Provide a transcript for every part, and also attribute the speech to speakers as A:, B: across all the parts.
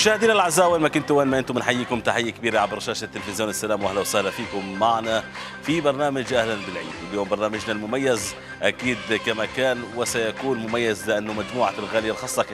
A: مشاهدينا الاعزاء وين ما كنتوا وين ما أنتم بنحييكم تحية كبيرة عبر شاشة تلفزيون السلام واهلا وسهلا فيكم معنا في برنامج أهلا بالعيد. اليوم برنامجنا المميز أكيد كما كان وسيكون مميز لأنه مجموعة الغالية الخاصة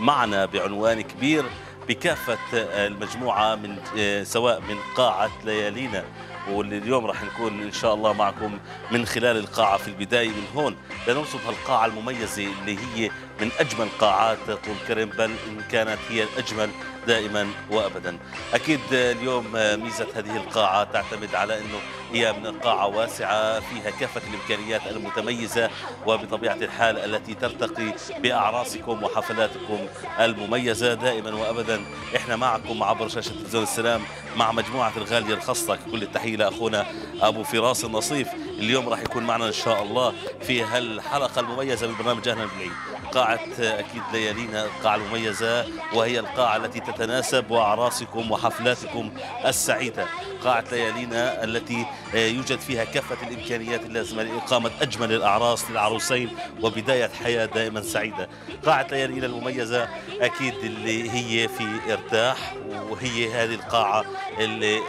A: معنا بعنوان كبير بكافة المجموعة من سواء من قاعة ليالينا. واللي اليوم راح نكون إن شاء الله معكم من خلال القاعة في البداية. من هون لنرصد هالقاعه المميزة اللي هي من أجمل قاعات طول كرم بل إن كانت هي الأجمل دائما وابدا. أكيد اليوم ميزة هذه القاعة تعتمد على إنه هي من قاعة واسعة فيها كافة الإمكانيات المتميزة وبطبيعة الحال التي ترتقي باعراسكم وحفلاتكم المميزة دائما وابدا. إحنا معكم عبر شاشة تلفزيون السلام مع مجموعة الغالية الخاصة. كل التحية لأخونا أبو فراس النصيف. اليوم راح يكون معنا إن شاء الله في هالحلقة المميزة من برنامج أهلا بالعيد. قاعه أكيد ليالينا القاعة المميزة وهي القاعة التي تتناسب واعراسكم وحفلاتكم السعيدة. قاعة ليالينا التي يوجد فيها كافة الإمكانيات اللازمة لإقامة أجمل الأعراس للعروسين وبداية حياة دائما سعيدة. قاعة ليالينا المميزة أكيد اللي هي في إرتاح وهي هذه القاعة اللي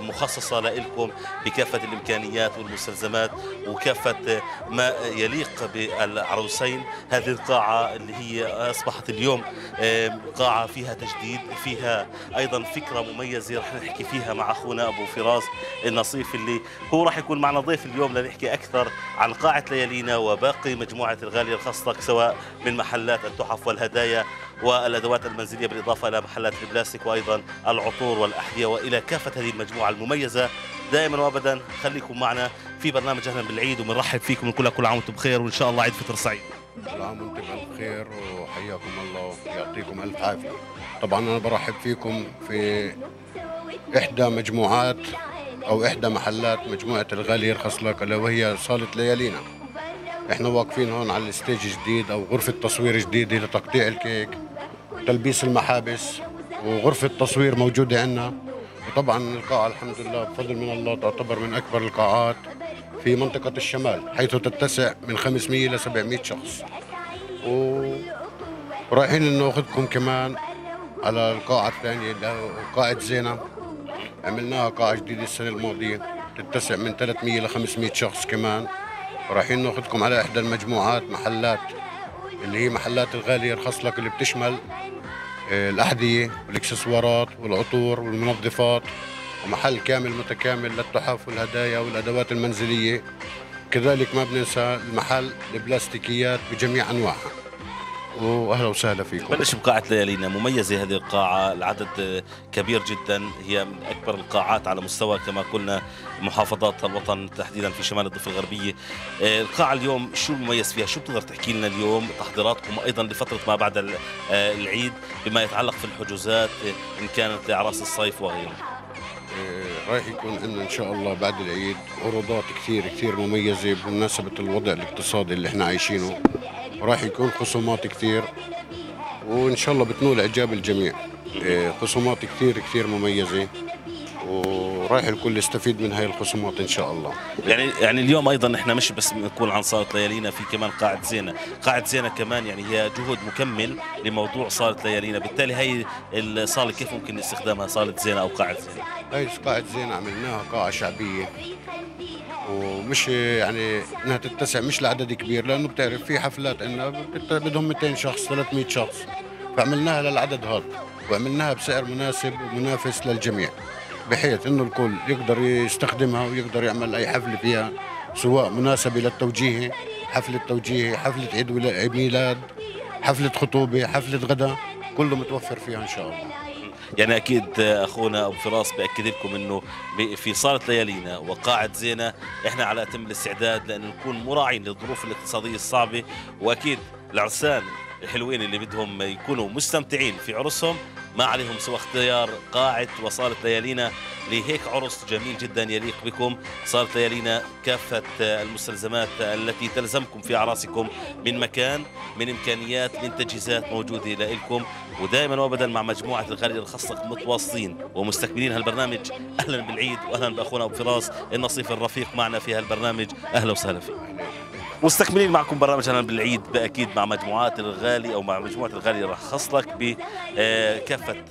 A: مخصصة لكم بكافة الإمكانيات والمستلزمات وكافة ما يليق بالعروسين. هذه القاعة اللي هي أصبحت اليوم قاعة فيها تجديد فيها أيضا فكرة مميزة رح نحكي فيها مع ابو فراس النصيف اللي هو راح يكون معنا ضيف اليوم لنحكي أكثر عن قاعة ليالينا وباقي مجموعة الغالية الخاصة سواء من محلات التحف والهدايا والأدوات المنزلية بالإضافة إلى محلات البلاستيك وأيضا العطور والأحذية وإلى كافة هذه المجموعة المميزة دائما وابدا خليكم معنا في برنامج أهلا بالعيد وبنرحب فيكم ونقول كل عام وأنتم بخير وإن شاء الله عيد فطر سعيد.
B: كل عام وأنتم بألف خير وحياكم الله ويعطيكم ألف عافية. طبعا أنا برحب فيكم في إحدى مجموعات أو إحدى محلات مجموعة الغاليه الخصلك ألا وهي صالة ليالينا. إحنا واقفين هون على الستيج جديد أو غرفة تصوير جديدة لتقطيع الكيك تلبيس المحابس وغرفة تصوير موجودة عندنا. وطبعا القاعة الحمد لله بفضل من الله تعتبر من أكبر القاعات في منطقة الشمال حيث تتسع من 500 ل 700 شخص. ورايحين نأخذكم كمان على القاعة الثانية قاعة زينه عملناها قاعة جديدة السنة الماضية تتسع من 300 ل 500 شخص كمان. ورايحين ناخذكم على إحدى المجموعات محلات اللي هي محلات الغالية الخاص لك اللي بتشمل الأحذية والإكسسوارات والعطور والمنظفات ومحل كامل متكامل للتحف والهدايا والأدوات المنزلية. كذلك ما بننسى المحل البلاستيكيات بجميع أنواعها. واهلا وسهلا فيكم.
A: بلش بقاعة ليالينا. مميزة هذه القاعة. العدد كبير جدا. هي من أكبر القاعات على مستوى كما قلنا محافظات الوطن تحديدا في شمال الضفة الغربية. القاعة اليوم شو المميز فيها؟ شو بتقدر تحكي لنا اليوم تحضيراتكم أيضا لفترة ما بعد العيد بما يتعلق في الحجوزات إن كانت لأعراس الصيف وغيره؟
B: رايح يكون عندنا إن شاء الله بعد العيد عروضات كثير كثير مميزة بمناسبة الوضع الاقتصادي اللي إحنا عايشينه. وراح يكون خصومات كثير وإن شاء الله بتنول إعجاب الجميع. خصومات كثير كثير مميزة. ورايح الكل يستفيد من هاي الخصومات إن شاء الله.
A: يعني يعني اليوم أيضا إحنا مش بس بنقول عن صاله ليالينا في كمان قاعه زينة. قاعه زينة كمان يعني هي جهد مكمل لموضوع صاله ليالينا. بالتالي هي الصاله كيف ممكن استخدامها صاله زينة أو قاعه زينة؟
B: هاي قاعه زينة عملناها قاعة شعبية. ومش يعني إنها تتسع مش لعدد كبير لأنه بتعرف في حفلات إنها بدهم 200 شخص 300 شخص. فعملناها للعدد هذا وعملناها بسعر مناسب ومنافس للجميع. بحيث إنه الكل يقدر يستخدمها ويقدر يعمل أي حفله فيها سواء مناسبة للتوجيه حفلة توجيه حفلة عيد ميلاد حفلة خطوبة حفلة غدا كله متوفر فيها إن شاء الله.
A: يعني أكيد أخونا أبو فراس باكد لكم إنه في صالة ليالينا وقاعة زينة إحنا على أتم الاستعداد لأنه نكون مراعين للظروف الاقتصادية الصعبة وأكيد العرسان الحلوين اللي بدهم يكونوا مستمتعين في عرسهم ما عليهم سوى اختيار قاعة وصالة ليالينا لهيك عرس جميل جدا يليق بكم. صالة ليالينا كافة المستلزمات التي تلزمكم في أعراسكم من مكان من إمكانيات من تجهيزات موجودة لكم ودائما وابدا مع مجموعة الغالية الخاصة متواصلين ومستكملين هالبرنامج. أهلا بالعيد وأهلا بأخونا أبو فراس. النصيف الرفيق معنا في هالبرنامج. أهلا وسهلا فيك. مستكملين معكم برنامج أهلا بالعيد بأكيد مع مجموعات الغالي أو مع مجموعة الغالي رخص لك بكافه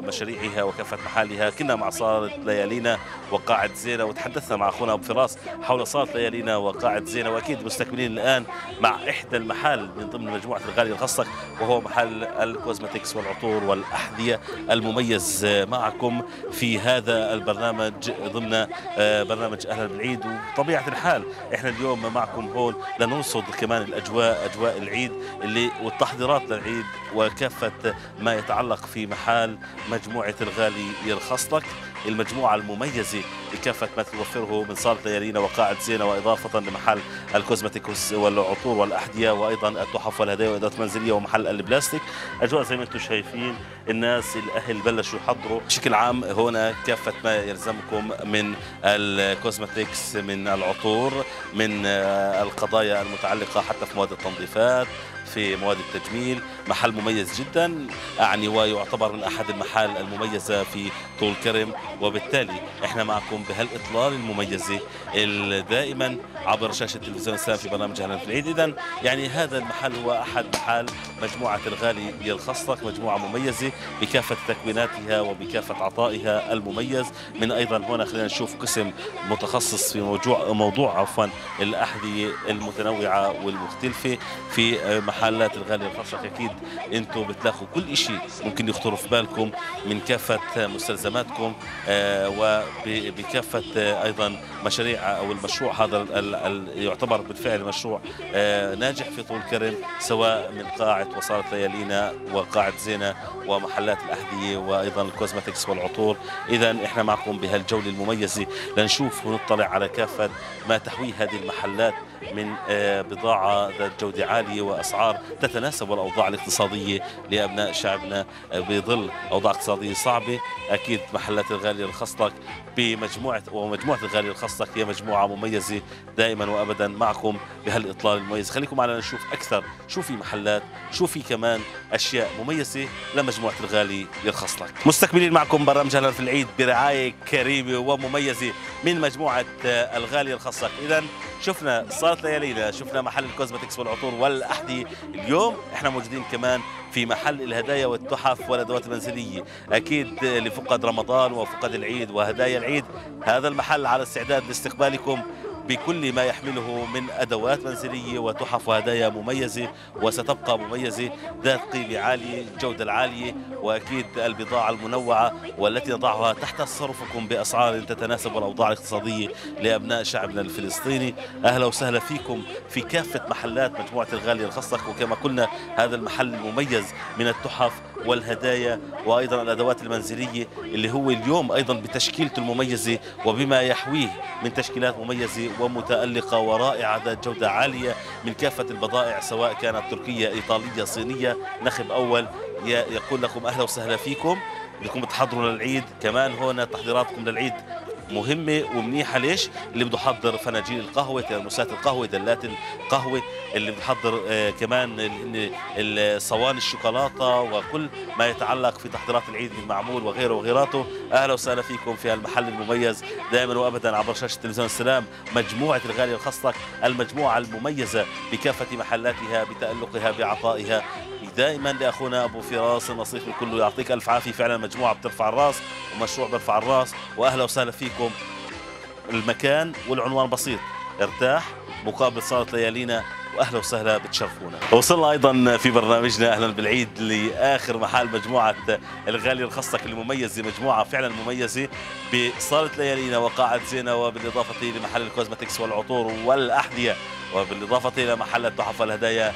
A: مشاريعها وكافة محالها كنا مع صالة ليالينا وقاعه زينة وتحدثنا مع أخونا أبو فراس حول صالة ليالينا وقاعه زينة. وأكيد مستكملين الآن مع إحدى المحال من ضمن مجموعة الغالي لك وهو محل الكوزمتكس والعطور والأحذية المميز. معكم في هذا البرنامج ضمن برنامج أهلا بالعيد وطبيعة الحال. إحنا اليوم معكم هون لنرصد كمان الأجواء أجواء العيد اللي والتحضيرات للعيد وكافة ما يتعلق في محال مجموعة الغالي يرخص لك. المجموعة المميزة بكافة ما توفره من صالة ليالينا وقاعة زينة وإضافة لمحل الكوزمتيكوس والعطور والأحذية وأيضا التحف والهدايا وإضاءات منزلية ومحل البلاستيك. أجواء زي ما أنتم شايفين الناس الأهل بلشوا يحضروا. بشكل عام هنا كافة ما يلزمكم من الكوزمتيكس من العطور من القضايا المتعلقة حتى في مواد التنظيفات. في مواد التجميل محل مميز جدا يعني ويعتبر من أحد المحال المميزة في طول كرم. وبالتالي إحنا معكم بهالاطلاله المميزة دائما عبر شاشة تلفزيون السلام في برنامج أهلا في العيد. اذا يعني هذا المحل هو أحد محال مجموعة الغالي يرخص لك مجموعة مميزة بكافة تكويناتها وبكافة عطائها المميز. من أيضا هنا خلينا نشوف قسم متخصص في موضوع موضوع عفوا الأحذية المتنوعة والمختلفة في محلات الغاليه الخاصه أكيد أنتم بتلاقوا كل شيء ممكن يخطر في بالكم من كافة مستلزماتكم وبكافه أيضا مشاريع أو المشروع هذا يعتبر بالفعل مشروع ناجح في طول كرم سواء من قاعة وصالة ليالينا وقاعة زينة ومحلات الاحذيه وأيضا الكوزمتكس والعطور. اذا إحنا معكم بهالجولة المميزة لنشوف ونطلع على كافة ما تحويه هذه المحلات من بضاعة ذات جودة عالية وأسعار تتناسب الأوضاع الاقتصادية لأبناء شعبنا بظل أوضاع اقتصادية صعبة. أكيد محلات الغاليه الخصلك بمجموعه ومجموعة الغاليه الخصلك هي مجموعة مميزة دائما وابدا معكم بهالإطلال المميز. خليكم معنا نشوف أكثر. شو في محلات؟ شو في كمان أشياء مميزة لمجموعة الغالي يرخص لك مستكملين معكم برنامج هلا في العيد برعاية كريمة ومميزة من مجموعة الغالي الخاصة اذا شفنا صارت ليالينا شفنا محل الكوزمتكس والعطور والأحذية اليوم إحنا موجودين كمان في محل الهدايا والتحف والأدوات المنزلية. أكيد لفقد رمضان وفقد العيد وهدايا العيد هذا المحل على استعداد لاستقبالكم بكل ما يحمله من أدوات منزلية وتحف وهدايا مميزة وستبقى مميزة ذات قيمة عالية الجوده العاليه وأكيد البضاعة المنوعة والتي نضعها تحت تصرفكم بأسعار تتناسب الأوضاع الاقتصادية لأبناء شعبنا الفلسطيني. أهلا وسهلا فيكم في كافة محلات مجموعة الغاليه الخصك وكما قلنا هذا المحل المميز من التحف والهدايا وأيضا الأدوات المنزلية اللي هو اليوم أيضا بتشكيلته المميزة وبما يحويه من تشكيلات مميزة ومتألقة ورائعة ذات جودة عالية من كافة البضائع سواء كانت تركية إيطالية صينية. نخب أول يقول لكم أهلا وسهلا فيكم. بدكم تحضروا للعيد كمان هنا تحضيراتكم للعيد مهمة ومنيحة. ليش؟ اللي بده يحضر فناجيل القهوة ترموسات القهوة دلات القهوة اللي بده يحضر آه كمان صواني الشوكولاتة وكل ما يتعلق في تحضيرات العيد بالمعمول وغيره وغيراته. أهلا وسهلا فيكم في المحل المميز. دائما وأبدا عبر شاشة تلفزيون السلام مجموعة الغالية الخصلك المجموعة المميزة بكافة محلاتها بتألقها بعطائها. دائما لأخونا أبو فراس النصيف الكل يعطيك ألف عافية. فعلا مجموعة بترفع الرأس ومشروع بيرفع الرأس. واهلا وسهلا فيكم. المكان والعنوان بسيط. ارتاح مقابل صالة ليالينا واهلا وسهلا بتشرفونا. وصلنا أيضا في برنامجنا أهلا بالعيد لآخر محل مجموعة الغالية الخصك المميزه مجموعة فعلا مميزة بصالة ليالينا وقاعة زينة وبالإضافة لمحل الكوزمتكس والعطور والأحذية وبالإضافة إلى محل التحف والهدايا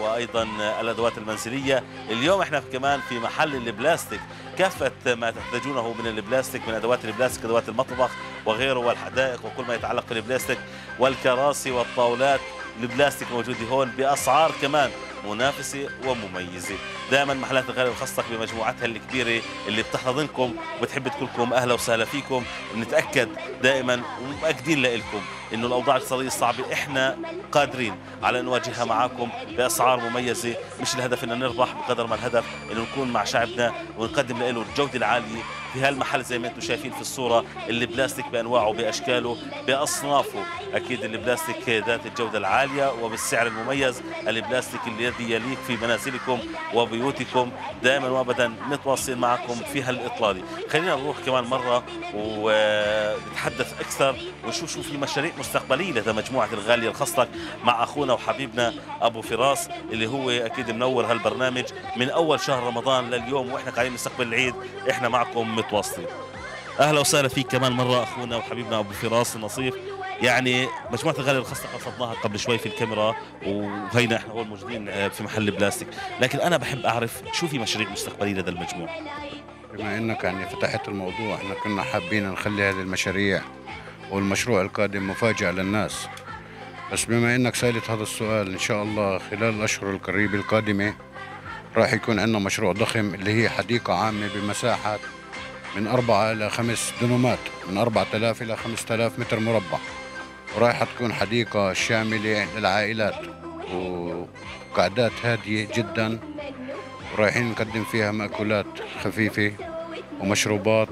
A: وأيضا الأدوات المنزلية. اليوم إحنا كمان في محل البلاستيك. كافة ما تحتاجونه من البلاستيك من أدوات البلاستيك أدوات المطبخ وغيره والحدائق وكل ما يتعلق بالبلاستيك والكراسي والطاولات. البلاستيك موجوده هون بأسعار كمان منافسة ومميزة. دائما محلات الغالي الخاصة بمجموعتها الكبيرة اللي بتحتضنكم وبتحب تقول لكم أهلا وسهلا فيكم. بنتاكد دائما ومؤكدين لكم إنه الأوضاع الاقتصادية الصعبة إحنا قادرين على أن نواجهها معاكم بأسعار مميزة. مش الهدف ان نربح بقدر ما الهدف إنه نكون مع شعبنا ونقدم له الجودة العالية في هالمحل زي ما أنتم شايفين في الصورة اللي بلاستيك بأنواعه باشكاله بأصنافه. أكيد البلاستيك ذات الجودة العالية وبالسعر المميز البلاستيك الذي يليق في منازلكم وبيوتكم دائما وابدا نتواصل معكم في هالإطلالة. خلينا نروح كمان مرة ونتحدث أكثر ونشوف شو في مشاريع مستقبلية لدى مجموعه الغالية الخصلك مع أخونا وحبيبنا أبو فراس اللي هو أكيد منور هالبرنامج من أول شهر رمضان لليوم وإحنا قاعدين نستقبل العيد إحنا معكم متواصلين. أهلا وسهلا فيك كمان مرة أخونا وحبيبنا أبو فراس النصيف. يعني مجموعة الغاليه الخاصه قصدناها قبل شوي في الكاميرا وهينا إحنا أول موجودين في محل بلاستيك. لكن أنا بحب أعرف شو في مشاريع مستقبلية لدى المجموع
B: بما إنك يعني فتحت الموضوع إحنا كنا حابين نخلي هذه المشاريع والمشروع القادم مفاجأة للناس. بس بما إنك سألت هذا السؤال إن شاء الله خلال الأشهر القريبه القادمة راح يكون عندنا مشروع ضخم اللي هي حديقة عامة بمساحة من أربعة إلى خمس دنومات من 4000 إلى 5000 متر مربع. ورايحة تكون حديقة شاملة للعائلات وقعدات هادية جدا. ورايحين نقدم فيها مأكولات خفيفة ومشروبات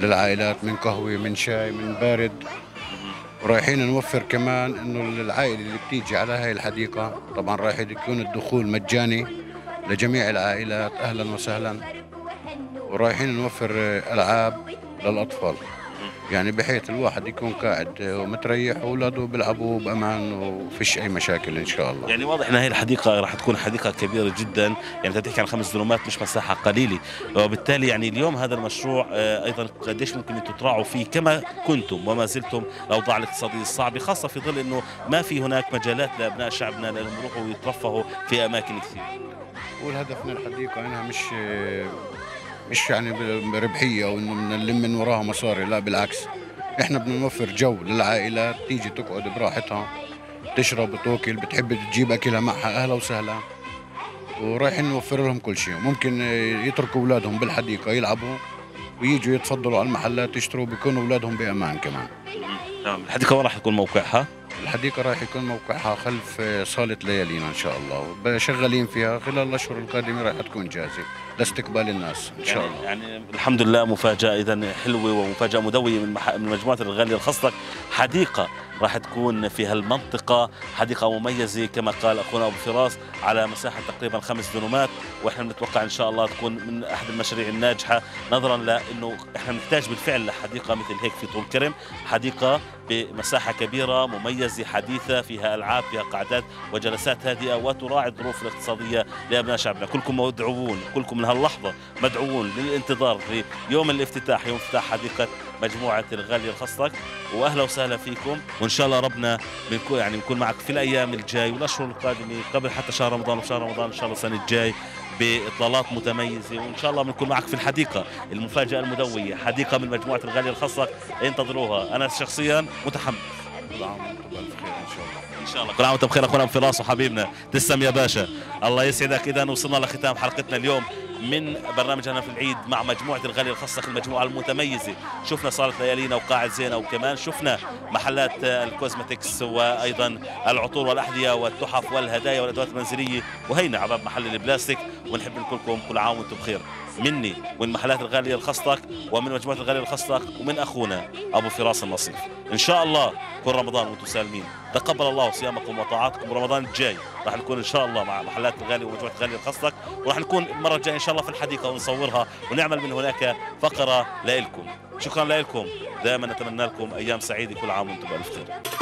B: للعائلات من قهوة من شاي من بارد. ورايحين نوفر كمان إنه العائلة اللي بتيجي على هاي الحديقة طبعا رايح يكون الدخول مجاني لجميع العائلات. أهلا وسهلا. ورايحين نوفر ألعاب للأطفال. يعني بحيث الواحد يكون قاعد ومتريح واولاده بيلعبوا بأمان وفيش أي مشاكل إن شاء الله.
A: يعني واضح إن هي الحديقة راح تكون حديقة كبيرة جدا يعني أنت بتحكي عن خمس دنومات مش مساحة قليلة. وبالتالي يعني اليوم هذا المشروع آه، أيضا قديش ممكن أنتم تراعوا فيه كما كنتم وما زلتم الأوضاع الاقتصادية الصعبه خاصة في ظل إنه ما في هناك مجالات لأبناء شعبنا لأنهم يروحوا ويترفهوا في أماكن كثير
B: والهدف من الحديقة إنها مش مش يعني بربحية أو إنه بنلم من وراها مصاري لا بالعكس. إحنا بدنا نوفر جو للعائلات تيجي تقعد براحتها تشرب وتاكل بتحب تجيب أكلها معها أهلا وسهلا. ورايحين نوفر لهم كل شيء. ممكن يتركوا أولادهم بالحديقة يلعبوا ويجوا يتفضلوا على المحلات يشتروا بيكونوا أولادهم بأمان كمان.
A: تمام الحديقة وين راح تكون موقعها؟
B: الحديقة راح يكون موقعها خلف صالة ليالينا إن شاء الله. شغالين فيها خلال الأشهر القادمة راح تكون جاهزة. لاستقبال الناس إن شاء
A: يعني
B: الله.
A: يعني الحمد لله مفاجأة إذا حلوة ومفاجأة مدوية من, مح... من مجموعة الغالية الخصلك حديقة راح تكون في هالمنطقة حديقة مميزة كما قال أخونا أبو فراس على مساحة تقريبا خمس دنومات وإحنا بنتوقع إن شاء الله تكون من أحد المشاريع الناجحة نظرا لأنه إحنا بنحتاج بالفعل لحديقة مثل هيك في طول كرم حديقة بمساحة كبيرة مميزة حديثة فيها ألعاب فيها قعدات وجلسات هادئة وتراعي الظروف الاقتصادية لأبناء شعبنا. كلكم مدعوون كلكم هاللحظة مدعوون للانتظار في يوم الافتتاح يوم افتتاح حديقة مجموعة الغالية الخصلك وأهلا وسهلا فيكم. وإن شاء الله ربنا بنكون يعني بنكون معك في الأيام الجاي والأشهر القادمة قبل حتى شهر رمضان وشهر رمضان إن شاء الله السنة الجاي بإطلالات متميزة. وإن شاء الله بنكون معك في الحديقة المفاجأة المدوية حديقة من مجموعة الغاليه الخاصه انتظروها. أنا شخصيا متحمس.
B: كل عام وأنتم إن شاء الله.
A: كل عام بخير أخونا فراس وحبيبنا. تسلم يا باشا. الله يسعدك. إذا وصلنا لختام حلقتنا اليوم. من برنامج أنا في العيد مع مجموعة الغالية الخاصة المجموعة المتميزة. شفنا صالة ليالينا وقاعه زينة وكمان شفنا محلات الكوزمتكس وأيضا العطور والأحذية والتحف والهدايا والأدوات المنزلية. وهينا عباب محل البلاستيك. ونحب نقول لكم كل عام وأنتم بخير. مني ومن محلات الغالية الخصلك ومن مجموعة الغالية الخصلك ومن أخونا أبو فراس النصيف. إن شاء الله كل رمضان وأنتم سالمين. تقبل الله صيامكم وطاعاتكم. رمضان الجاي راح نكون إن شاء الله مع محلات الغالية ومجموعة الغالية الخصلك. وراح نكون المرة الجاية إن شاء الله في الحديقة ونصورها ونعمل من هناك فقرة لكم شكرا لكم دائما نتمنى لكم أيام سعيدة كل عام وأنتم بألف خير.